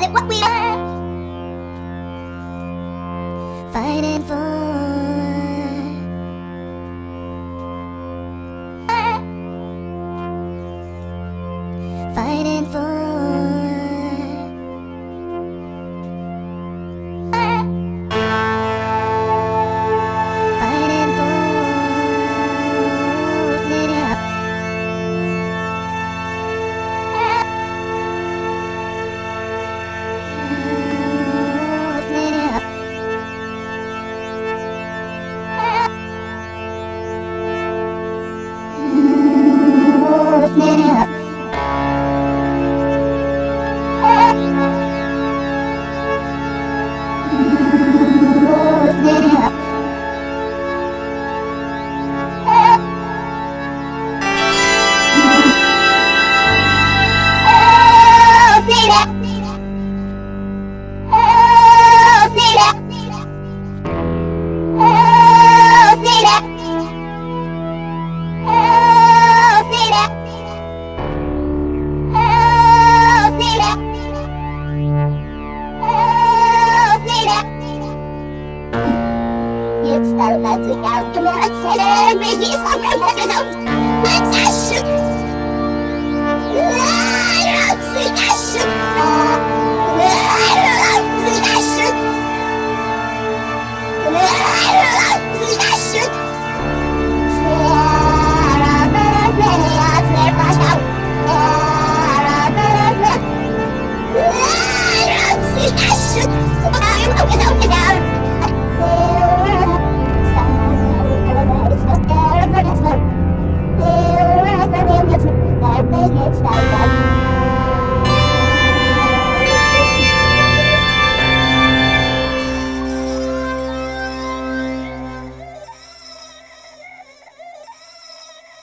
more what we were Fighting for Fighting for it's no magic alchemy. It's 宝。